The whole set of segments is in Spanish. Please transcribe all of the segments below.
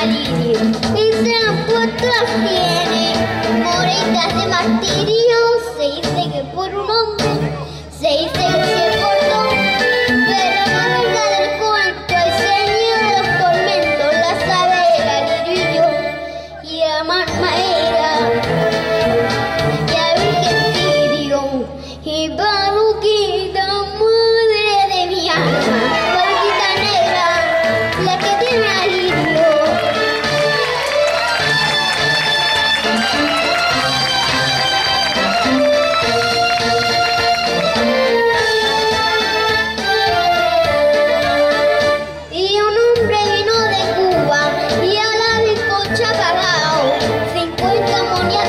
cariño y puestos tiene moretas de martirio. Se dice que por un hombre. Se dice que se portó pero la verdad del cuento el señor de los tormentos la sabe el aguirillo y la marmaera y la virgen y va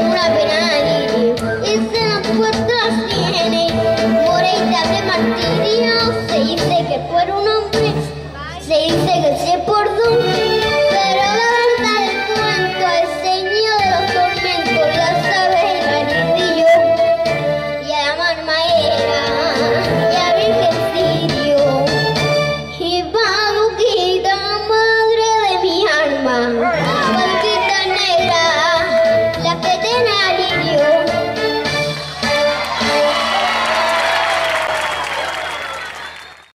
una vez.